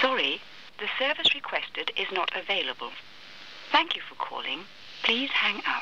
Sorry, the service requested is not available. Thank you for calling. Please hang up.